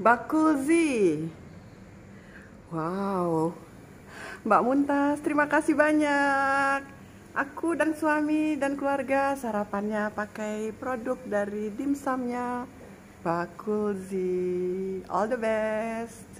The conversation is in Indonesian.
Bakulzi. Wow. Mbak Muntas, terima kasih banyak. Aku dan suami dan keluarga sarapannya pakai produk dari dimsumnya Bakulzi. All the best.